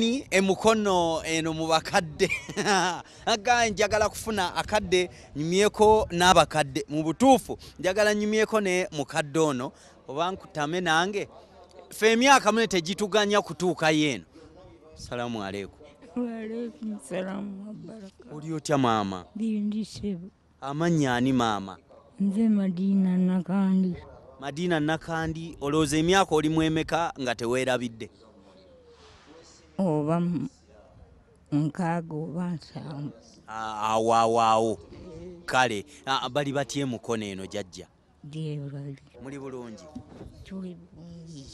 ni emukono eno mu bakadde aga njagala kufuna akadde nyumyeko n'abakadde. Mu butuufu njagala nyumyeko ne mukadde ono. Oba nkutame nange. Fe emyaka mune tegituganya kutuukayo eno salaamu aleikum oli otya maama? Amannya ani maama? Nze Madina Nakandi. madiina nakandi olowooza emyaka oli mwemeka nga teweerabidde Oba nkaaga oba nsanvu. awo awo awo. Kale bali batya emukono eno jajja Dyebali. muli bulungi?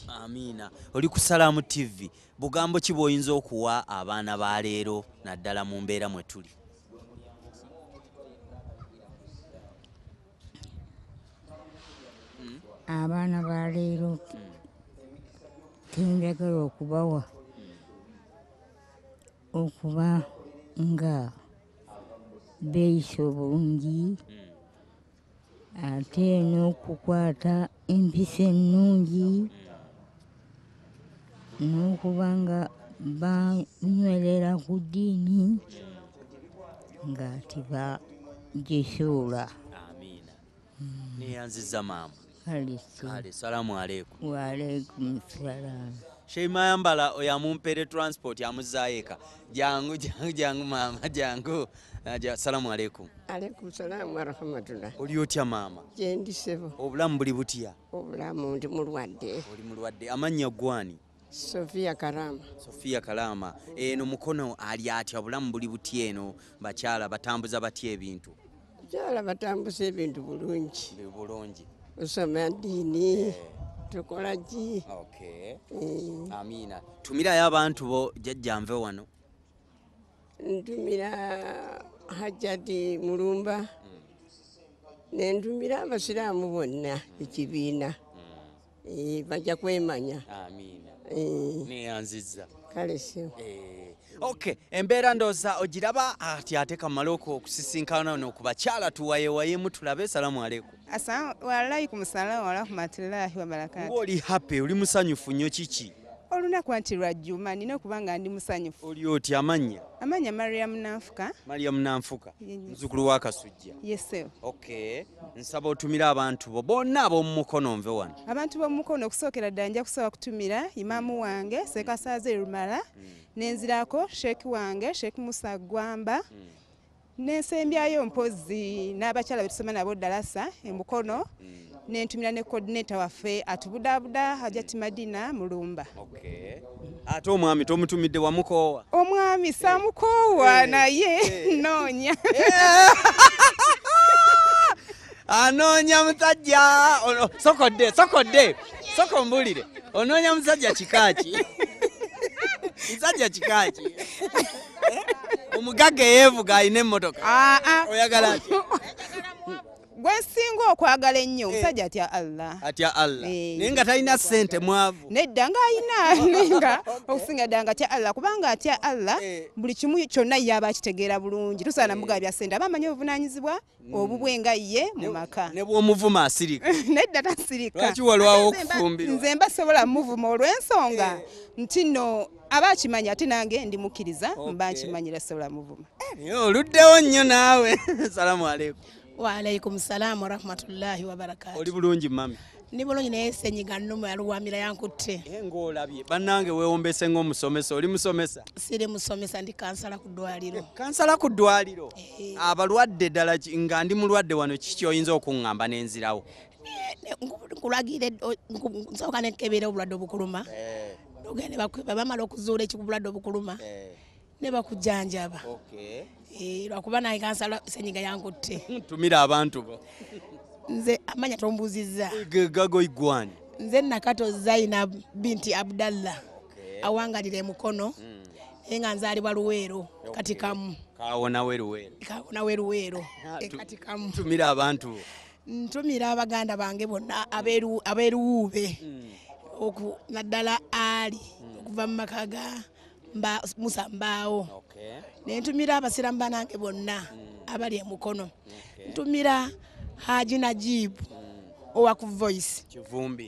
Amiina. Oli ku salaamu tv bugambo ki bw'oyinza okuwa abaana ba leero naddala mu mbeera mwe tuli? Abaana ba leero tenjagala okubawa okuba nga beeyisa obulungi ate n'okukwata empisa ennungi n'okuba nga banywerera ku ddiini nga tebagisuula amiina. Neyanziza maama? Kalisi kale salaamu aleikum waalaikum salaamu sheima yambala oyo amumpere transport amuzaayo eka jangu jangu jangu maama jangu. Ja- salaamu aleikum alaikum salaamu warahmatullah oli otya maama gyendisebo obulamu buli butya? Obulamu ndi mulwadde. Oli mulwadde. Amannya gwani? Sofiya karama. Sofiya kalama eno mukono ali atya? Obulamu buli butya eno? Bakyala batambuza batya ebintu? Kyala batambusa ebintu bulungi. Bulungi. Osoma ddiini tukola ki? Okay Eh, amiina tumirayo abantu bo jajjanve wano. Ntumira hajjati mulumba. Nentumira abasiraamu bonna ekibiina. Eh, bajja kwemanya. Eh, neyanziza kale sio. Eh, ok embeera ndooza ogiraba ati ate kamale oko okusisinkana no ku bakyala tuwayewayemu tulabe salaamu aleikum walaikum salamu warahmatullahi wabarakatu ngaoli happy? Oli musanyufu nnyo kiki? Olunaku nti lwa jjuma nina okuba nga ndi musanyufu. Oli oti amanya? Amanya mariyamu nanfuka mariyamu nanfuka muzukulu wa kasujja. Yesewo ok nsaba otumire abantu bo bonna ab'omu mukono nve wano. Abantu b'omukono okusookera ddala nja kusaba kutumira imaamu wange sekasaze lumala nenzirako sheeki wange sheeki musa gwamba nensembyayo mpozi n'abakyala betusoma nabo dalasa emukono nentumira ne coordinator waffe atubudaabuda hajati madina mulumba. Ate omwami tomutumidde wamukoowa omwami samukoowa naye noonya anoonya musajja. Sokodde sokodde. Soko mbulire onoonya musajja kikaki musajja kikaki omugagga eyeevuga alina emmotoka. Aa, oyagala ati gwe nsinga okwagala ennyo omusajja atya allah? Atya allah. Eh. naye nga talina ssente mwavu. Nedda ng'ayina nenga okusinga ddala nga atya allah. Kubanga atya allah Eh. buli kimu kyonna ye aba akitegeera bulungi. Tusaana mugaa bya ssente. Aba amanyi obuvunaanyizibwa? Obubwe nga ye mu maka. ne bw'omuvuma asirika. Nedda tasirika. Lwaki walwawo okufumbirwa? nze mba sobola muvuma olw'ensonga. Nti nno aba akimanyi ate nange ndi mukkiriza mba nkimanyira sobola muvuma. Naye oluddewo nnyo naawe. Salaamu aleikum waalaikum salaamu warahmatullahi wabarakatu oli bulungi mami? Ndi bulungi naye senyiga nnumu yaluwamira yankutte naye ng'olabye. Bannange weewombese ng'omusomesa. Oli musomesa? Siri musomesa ndi kansala ku ddwaliro. Kansala ku ddwaliro? Eh. abalwadde ddala nga ndi mulwadde wano kiki oyinza okuŋŋamba n'enzirawo? Ne- nku- nkulagire nsooka nekebera obulwadde obukuluma ogende bamala okuzuula ekibulwadde obukuluma. Ne bakujjanjaba. Eh, lwakuba naye kansala senyiga yankutte. Tumira abantu bo. Nze amanya tombuuzizza. Ge- gago igwani nze nakato zainab binti abdallah. Awangalira emukono. Naye nga nzaalibwa luweero kati kamu kawonawe luweero. Kawonawe luweero Ah, tu- kati kamu tumira abantu ntumira abaganda bange bonna abeeru- abeeruwuube oku naddala ali okuva mu maka ga musa mbaawo nentumira abasiramu banange bonna abali emukono ntumira haji najibu owa ku voice.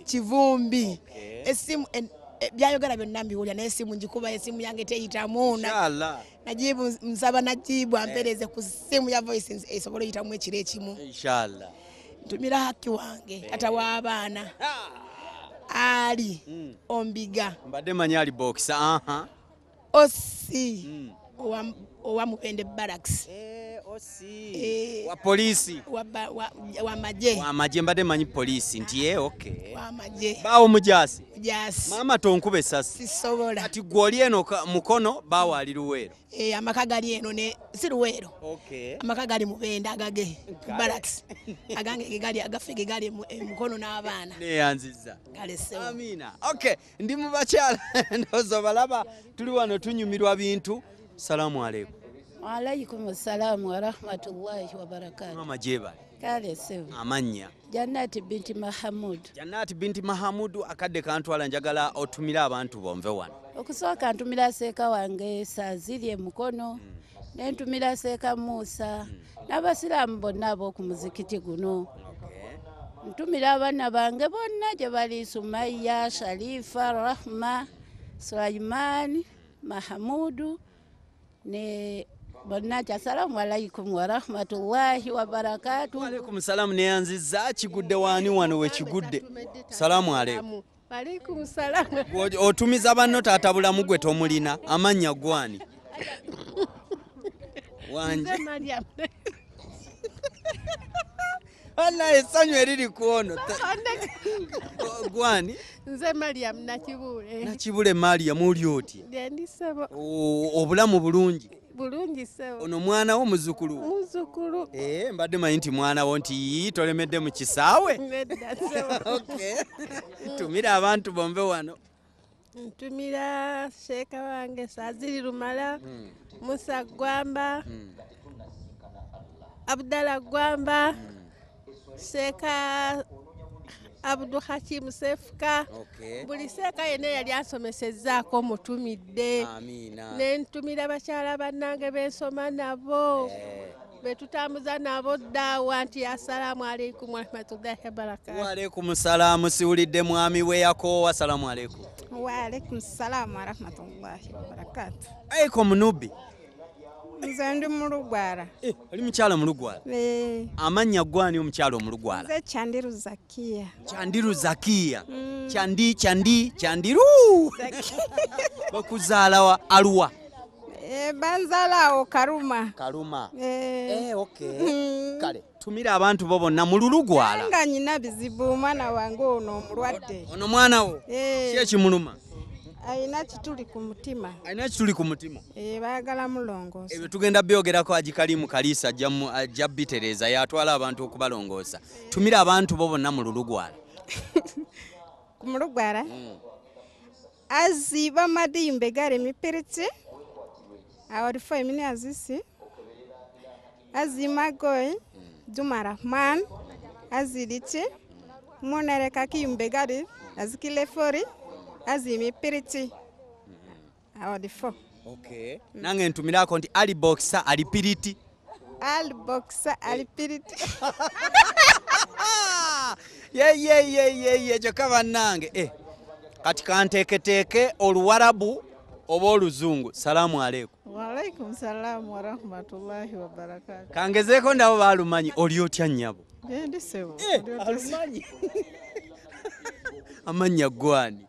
Kivumbi. Esimu eh, byayogera byonna mbiwulya naye esimu ngikuba esimu yange teyitamu najibu nsaba najibu ampereze ku simu ya voice esobole oyitamu ekiro ekimu. Ntumira haki wange tata w'abaana ali ombiga. Mbadde manyi ali bokisa aha. Osi Mm. owa- owa mubende barracks Eh. wa polisi wa ba- wa- wa maje. Wamaje mbadde manyi polisi nti ye okay wa maje. Baawo mujasi. Jasi maama tonkuba essasi sisobola. Kati gwe oli eno mukono baawo ali luweero Eh, amaka gali eno ne si luweero okay amaka gali mubende agage. Barracks. Agange ge gali agaffe ge gali mu- eh, mukono n'abaana. Neyanziza amina. Okay ndi mu bakyala. Ndowooza obalaba tuli wano tunyumirwa bintu. Salaamu aleikum Waalaikum salamu wa rahmatullahi wa barakatuh. mama gyebali Kale sebu. amannya Jannati binti Mahamud. jannati binti mahamudu akadde kantwala njagala otumire abantu bonve wano Okusooka ntumira seeka wange saaziri emukono ne ntumira seeka Musa n'abasiraamu bonna ab'oku muzikiti guno. Ntumira abaana bange bonna gye bali Sumaya, Sharifa, Rahma, Sulaiman, Mahamudu ne bonna kya salamu alaikum wa rahmatullahi wa barakatuh. alaikum salaamu neyanziza kigudde waani wano wekigudde salaamu aleikum Alaikum salam. Gwe otumiza banno taata bulamu gwe tomulina amannya gwani wanje Nze Mariam. walla essanyu eriri ku ono gwani Nze Mariam nakibule. nakibule maria muli otya obulamu bulungi. Ono mwana wo muzukulu Muzukulu. Eh, mbadde manyi nti mwana wo nti "Ii, tolemedde mu kisaawe tumira abantu bombe wano Ntumira sheeka wange Saaziri Lumala. Musa Gwamba. Abdalla Gwamba. Sheeka Abdul Hakim Sefuka. Buli seeka yenna yali ansomesezzaako mutumidde. amina. Ne ntumira bakyala bannange bensoma nabo. Betutambuza nabo ddaawa nti assalaamu aleikum warahmatullahi wabarakatu waalaikum salaamu siwulidde mwami we yakoowa salaamu aleikum waalaikum salaamu warahmatullahi wabarakatu aiko munubi nze ndi mulugwala. Eh, oli mukyala mulugwala? Eh, amannya gwani omukyala omulugwala? Nze kyandiru zakiya. Kyandiru zakiya. Kyandi kyandi kyandiru! Bakuzaalawa aluwa Eh, banzalaawo karuma. Kaluma Eh, okay. kale tumira abantu bo bonna mu lulugwala. Nga nyina bizibu omwana wange ono omulwadde. Ono mwana wo? Ki ekimuluma ayina kituli ku mutima? Alina kituli ku mutima? Eh, baagala mulongoosa. Ebyo tugenda byogerako agikalimu kaliisa ajja bitereeza yatwala abantu okubalongoosa. Tumira abantu bo bonna mu lulugwala. Ku mulugwala? Aziba madimbe gale mipiritsi. Awarifo emini azisi azimagoy juma rahman. Aziliti. Munereka kiyumbe gari azikilefori azimipiritsi awarifo okay. nange ntumirako nti ali bokisa ali piriti. Alibokisa alipiriti yeyeyeyeye kyokka bannange. Eh. kati kanteeketeeke oluwarabu oba oluzungu. Salaamu aleikum waalaikum salaamu warahmatullahi wabarakatu kangezeeko ndabo balumanyi oli otya nnyabo? Gendi sebo alumanyi. Amannya gwani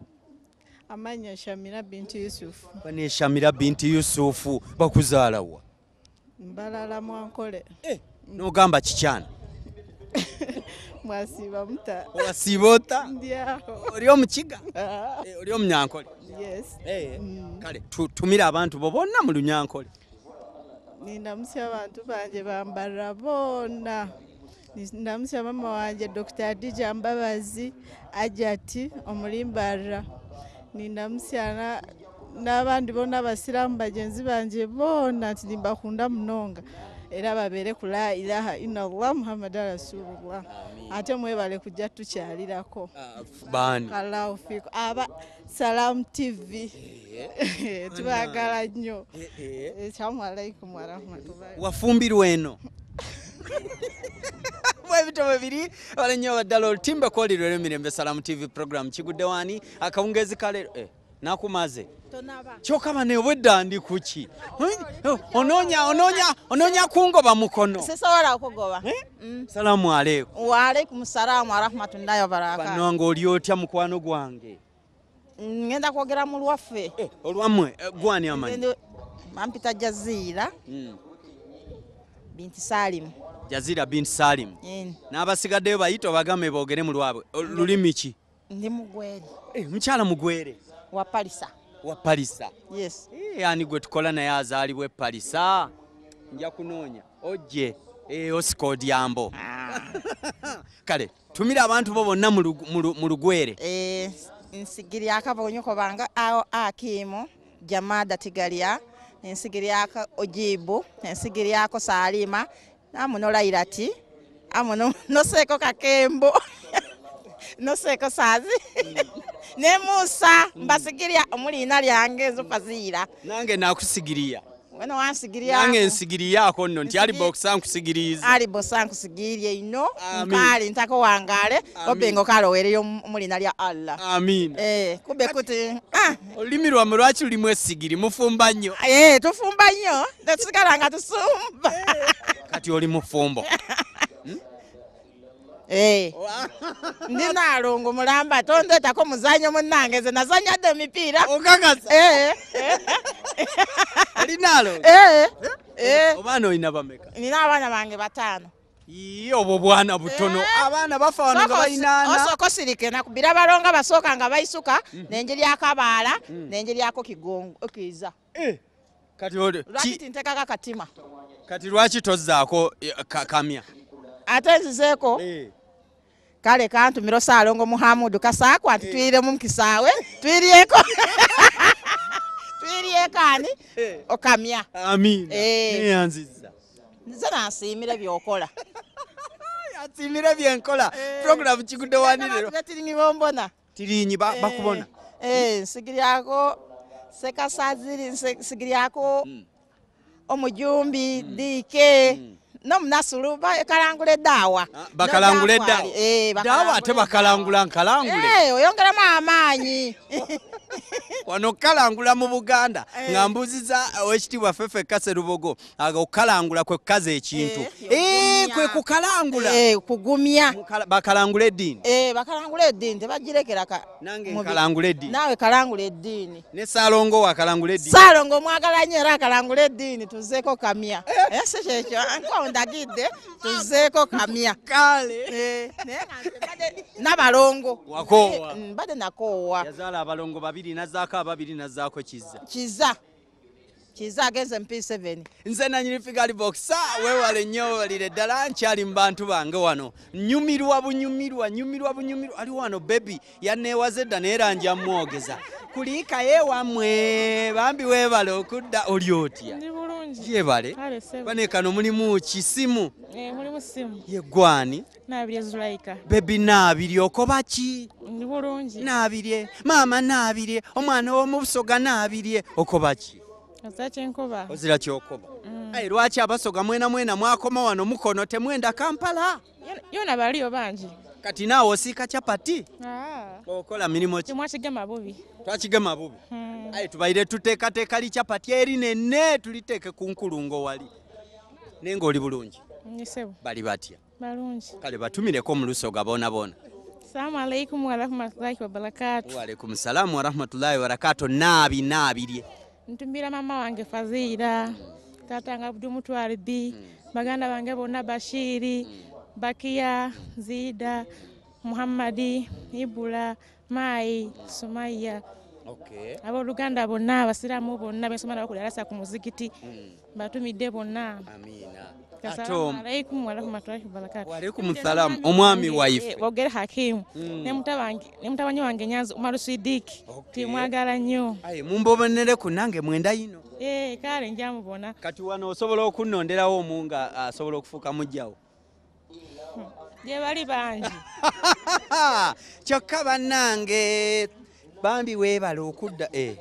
amanya shamira binti yusufu baneshamira binti yusufu bakuzaalawa mbalala mwankole. Eh, nogamba kikyana? Chichana. muta. Mta. ota? Ndyaho oli omukiga? Eh, oli omunyankole? Yes. Kale tu- tumira abantu bobona mu lunyankole. Nindamusya abantu banje bambalira boona ndamusya mama wanje dr adija mbabazi ajati omulimbalira nindamusya na- n'abandi boona abasiraamu bagenzi banje boona nti nimbakunda munonga. Era babeere ku la ilaha inallah muhammada rasulullah. Ate mwebale kujja tukyalirako. Allahu fiku aba salamu tv tubagala nnyo. Assalamu alaikum warahmatullahi wafumbirwa eno bwebito bwe biri olenyo baddala olutimbe kwolirwa emirembe salamu tv program kigudde wani? Akawungezi kaleero eh, nakumaze. Kyokaba ne obwedda ndi kuki Eh, onoonya onoonya onoonya kungoba mukono. Sisobola okugoba salaamu aleikum waalaikum salaamu warahmatullahi wabarakatu banonga oli otya mukwano gwange? Ngenda kwogera mu lwaffe. Eh, olwammwe eh, gwani amanyi? Ngende- bampita jaziira Mm. binti salimu jazira binti salimu Eh, n'abasigaddeyo bayita obagambe boogere mu lwabwe lulimi ki? Ndi mugweri Eh, mukyala mugwere. Wa palisa. Wa palisa. Yes. Eh, ani gwe tukola naye azaalibwa epalisa nja kunoonya. Ojje. Eh, osika odyambo kale tumira abantu bo bonna mu lugwere. Eh, nsigiryako abonyoko bange ao akimu jamada tigalya nensigiryako ojibu nensigiryako salima amuno lairati amuno noseeko kakembo. Noseeko sazi. Ne musa mbasigirya omulina lyange zofaziira nange nakusigiriya wena wansigirya nange nsigiriyaako nno nti ali bokisa nkusigiriiza ali bosa nkusigirye ino. Amin. nkaali ntako wangale. Obengo kalowereyo omulina lya allah. Amiina Eh, kube kuti ah, olulimi lwammwe lwaki lulimu essigiri mufumba nnyo. Eh, tufumba nnyo. Tetusigala nga tusumba kati oli mufumbo. Eh, ndi nalungu mulamba tondeetako muzanyo munange ze nazanyadde emipiira. Eh, eh, eh. obaana olina bameka? Nina abaana bange bataano. Obwo bwana butono. Abaana bafa wano nga balinaana osooka osirike nakubira balonga basooka nga bayisuka nenjeryako abaala nenjeryako kigongo kiza kati tintekako akatima? Kati lwaki tozzaako eh, ka- kamya? Ate nzizeeko? Kale kantumira osaalongo muhamudu kasaakwa nti twiremu mukisaawe twiryeko twiryeko ani? Okamya amiina. Eh. neyanziza nze nansiimire byokola. Asimire byenkola. Puroguramu kigudde wanirero tirinyi ba- bakubona? Nsigiryako sekasaziri nse- nsigiryako omujumbi diike nomunasulu bakalangula edaawa Ah, bakalangula eddawa Eh, daawa ate bakalangula nkalangule. Eh, oyongeramu amaanyi wano okukalangula mu buganda. Nga mbuziza owekitiibwa fefe kase lubogo aga okukalangula kwe kukaza ekintu. Eh, Eh, kwe kukalangula. Eh, kugumya. Bakalangula eddiini. Eh, bakalangula eddiini tebagirekera ka- nange mu bi- nkalangula eddiini. Naawe kalangula eddiini. Ne saalongo wakalangula eddiini. Saalongo omwagala nnyo era akalangula eddiini tuzeeko kamya. Eh, si kyekyo nko ndagidde tuzeeko kamya. Kale. Eh, nabalongo. Wakoowa. Eh, mbadde nakoowa. Yazaala abalongo babiri nazaako ababiri nazaako kiza kiza kiza agenze mu p7 nze nanyini figali boxa weewale nnyo walire ddala nkyali mu bantu bange wano. Nyumirwa bunyumirwa nyumirwa bunyumirwa. Ali wano bebi yanneewaza edda naye era nja mwogeza kuliika yewammwe bambi weebale okudda oli otya? Yebale kale sebo. Bane kano mulimu kisimu. Eh, yeggwani bebi naabirye okoba ki naabirye. Maama naabirye. Omwana w'omubusoga naabirye. Okoba ki asa kyenkoba ozira kyokoba ayi lwaki abasoga mwena mwena mwakoma wano? Mukono temwenda kampala? Yona- baliyo bangi. Kati naawe osiika capati Ah, okola mirimu ki? Temwakigema bubi. Twakigema bubi. Hmm. ayi tubaire tuteekateeka li capati erinene tuliteeke ku nkulungo wali. Naye ngaoli bulungi? Bali batya? Balungi. Kale batumireko mu lusoga boona boona salamu alaikum warahmatullahi wabarakatu waalaikum salaamu warahmatullahi wabarakatu naabi naabirye ntumbira mama wange Fazira, tata nga Abdul Mutwale mm. baganda bange bonna Bashiri, mm. Bakia, mm. Zida, Muhammadi, Ibula, Mai, Sumaya abooluganda bonna abasiraamu bonna bensoma nabo kulyalasa ku muzikiti. Batumidde bonna. Amiina. Assalamu alaikum warahmatullahi wabarakatu. Waalaikum salaam, omwami waife. wogere hakimu ne mutabangi- ne mutabanyi wange nyanzi umaru sidiki timwagala nnyo. Mumbobonereku nange mwenda yino. Eh, kale njamubona kati wano osobola okunnonderawo omu nga asobola okufuuka mujjawo? Gye bali bangi. Kyokka bannange bambi weebala okudda eh.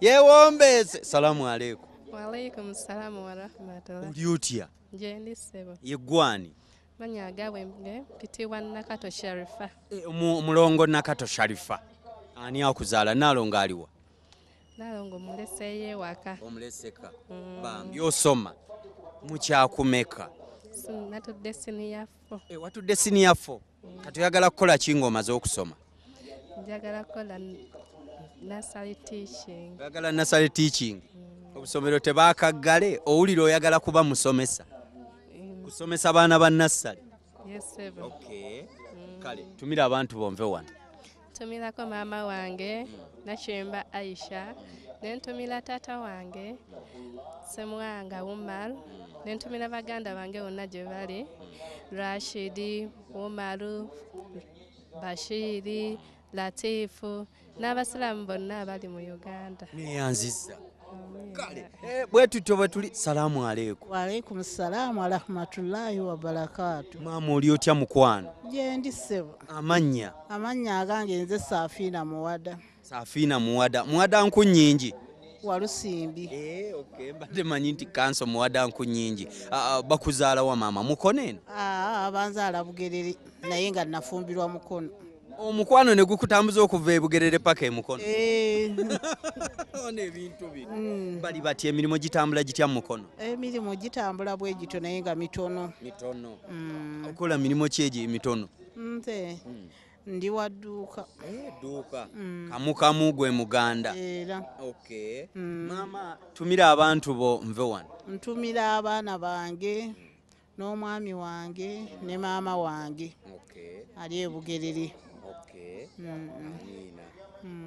yeewombeese salaamu aleikum Walaikum salamu wa rahmatullah. oli otya? Nje ndi ssebo. yeggwani Manya agabwe mpitibwa Nakato Sharifa. Eh, omulongo nakato sharifa. Ani akuzaala? Naalonga aliwa nalongo muleseyo ewaka omuleseka. Bambi osoma. Mukyakumeka natudde siniyafo Eh, watudde siniyafo kati oyagala kukola ki ng'omaze okusoma njagala kukola nasary teaching. Oyagala nasale teaching. Obusomero tebakaggale owulira oyagala kuba musomesa. Kusomesa baana ba nassale yesebo okay. kale tumira abantu bonve wano. Ntumirako maama wange nakyemba aisha. Nentumira taata wange semwanga umar nentumira baganda bange bonna gye bali rashidi umaru bashiri latifu n'abasiraamu bonna abali mu uganda. Neyanziza kale eh, bwe tutyo bwe tuli salaamu aleikum Waalaikum salaamu warahmatullahi wabarakatu. maama oli otya mukwano Gyendi ssebo. amannya? Amannya agange nze Saafiina Muwada. saafiina muwada. Muwada nku nnyingi? Walusimbi. Eh, okay, mbadde manyi nti kanso muwada nku nnyingi. Ah, ah, bakuzaalawa maama? Mukono eno? Aa abanzaala Bugerere naye nga nafumbirwa mukono. Omukwano ne gukutambuza okuva ebugerere paka emukono Eh, ono ebintu bino. Mm, bali bati emirimu gitambula gitya mu mukono? Emirimu gitambula bwe gito naye nga mitono. mitono. Mm, okola mirimu ki egyo emitono? Nze ndi wa dduuka. Edduuka Mm. kamu kamu gwe muganda. Era. Okay Mm. maama tumira abantu bo nve wano. Ntumira abaana bange n'omwami wange ne maama wange. Okay ali e Bugerere. okay Mm, Nina.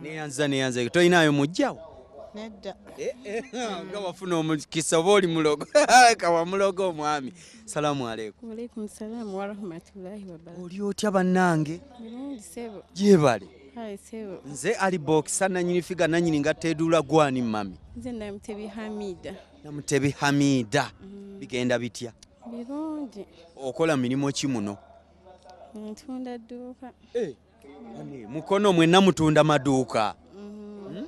Neyanza neyanza tolinayo mujjawo Nedda. nga wafuna omukisa oba oli mulogo. Kawa mulogo omwami. Salaamu aleikum oli otya bannange? Gyebale nze ali bokisa nanyini figa nanyini nga teduula gwani mami. Nze namutebi hamida. Namutebi hamida. Bigenda bitya? Birungi. Okola mirimu ki muno? Ntunda dduuka. Ani, mukono mwenna mutunda maduuka. Hmm?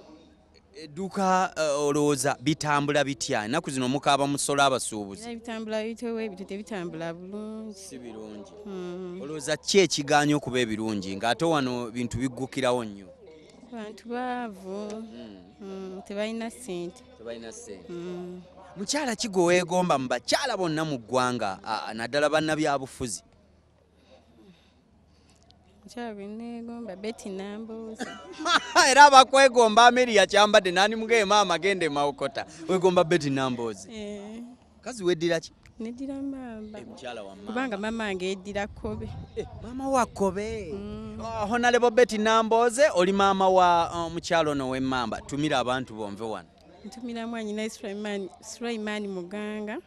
edduuka eh, olowooza bitambula bitya? Ennaku zino mukaaba musola abasuubuzi. Bitambula bitowe ebito tebitambula bulungi. Si birungi. Mm. olowooza ki ekigaanya okuba ebirungi? Ng'ate wano bintu biggukirawo nnyo. Abantu baavu. Mm, tebalina ssente. Tebalina ssente. Mm. mukyala ki gwe weegomba mu bakyala bonna mu ggwanga? Naddala bannabyabufuzi mukyala gwe neegomba beti nambooza era abakwegomba ameriya kyambadde nani mugeyo maama gende mawokota wegomba beti namboozi Eh, kazi weddira ki? Neddira mamba. Mukyala wa kubanga mama wange yeddira kobe maama wa kobe Oh, honalebo beti nambooze oli maama wa uh, mukyalo ono w'emmamba tumira abantu bonve wano. Ntumira mwanyina sulaimaani muganga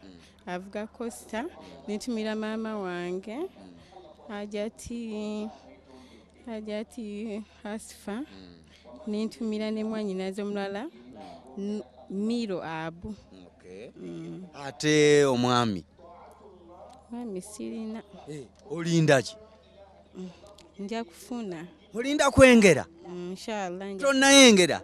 avuga costa nentumira maama wange ajati ajati asifa nentumira ne mwanyinaze omulala miro abu. Mm. ate omwami? Mwami sirina. Olinda ki? Nja kufuna. Olinda kwengera? Mm, inshallah nja- tonnayengera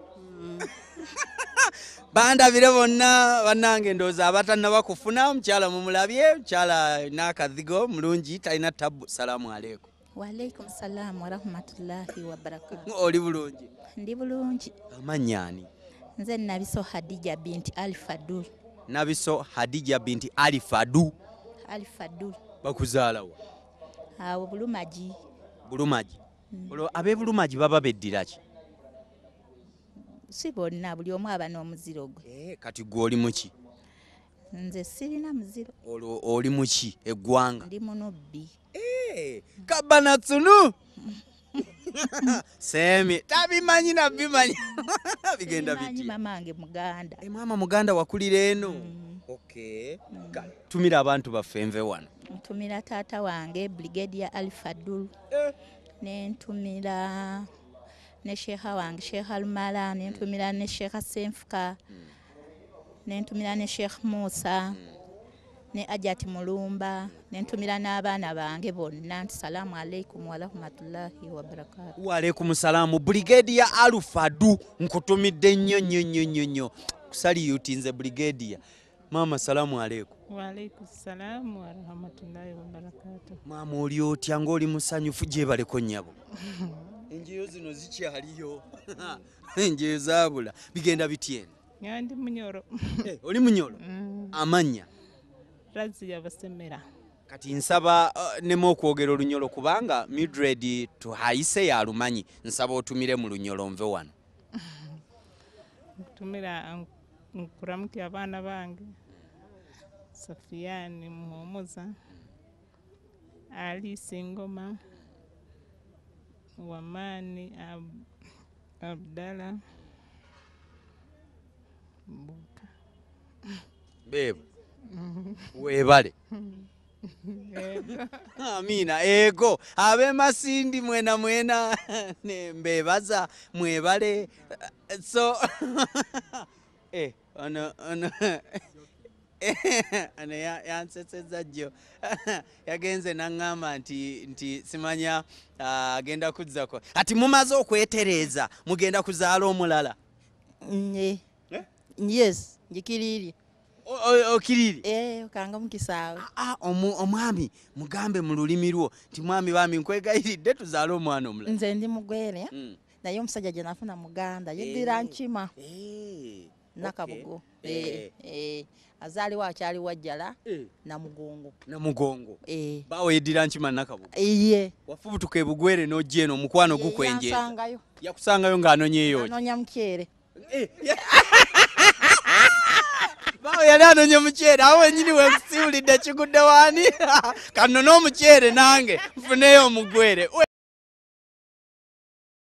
bandabire bonna bannange ndowooza abatannaba kufuna omukyala mumulabye mukyala n'akazigo mulungi talina tabu salaamu aleikum Walaikum salam warahmatullahi wabarakatu. oli bulungi Ndi bulungi. amannya ani Nze Nabiso Hadija binti Alfadul. nabiso hadija binti alifadu Alfadul. bakuzaalawa Awo Bulumagi. bulumagi olwo ab'ebulumagi baba beddira ki Si bonna buli omu aba n'omuziro gwe. Eh, kati gwe oli muki Nze sirina muziro. olwo oli muki eggwanga Ndi munubbi. Kabanatsunu semi. Tabimanyi nabimanyi bigenda biti mamange muganda. e mama muganda wakulira eno. Okay. Kale, tumira abantu baffe nve wano. Ntumira tata wange Brigadier Alfadul. Nentumira ne sheha wange sheha Lumala, nentumira ne sheha Senfuka. Nentumira ne sheikh Musa. Ne ajati mulumba nentumira n'abaana bange bonna. Nti salaamu aleikum warahmatullahi wabarakatu waalaikum salaamu brigadia alufadu nkutumidde nnyo nnyo nnyo nnyo nnyo. Kusaliyuti nze brigadia maama salaamu aleikum Waalaikum salamu warahmatullahi wabarakatuh. maama oli otya ngaoli musanyufu? Gyebaleko nnyabo. Enjeyo zino zikyaliyo. Enjeyo zabula bigenda bityeni nga ndi munyoro. Oli munyolo amannya razia basemera. Kati nsaba uh, nemu okwogera olunyolo kubanga mildred tuhayise yalumanyi nsaba otumire mu lunyolo nve wano. Nkutumira nkuramukya abaana bange. Safiyani muhumuza alisi ngoma wamani Ab abdala buka beebo weebale. Ego. amina ego. Abemasindi mwena mwena. Mbebaza mwebale. So eh, ono ono. Ano ya- yanseseza jjo. Yagenze naŋŋamba nti nti simanya ah, agenda kuzzako. Ati mumaze okwetereeza mugenda kuzaala omulala? Eh? yes njikiriirye okiriri okanga mukisaawe omwami mugambe mu lulimi lwo. Nti mwami bami nkwegayiridde tuzaale omwana omulala. Nze ndi mugwere Mm. naye omusajja gye nafuna muganda yeddira nkima. Nakabugo. Azaaliwo akyali wajjala namugongo. Namugongo. Bawe yeddira nkima nakabugo. Iye. Wafubutuka ebugwere n'ojja eno omukwano yansangayo. Yakusangayo ng'anonyeeyo anonya mukyere bawe yali anonya mukyere awo wenyini wenkusiwulidde kigudde waani? Kanno n'omukyere nange nfuneyo omugwere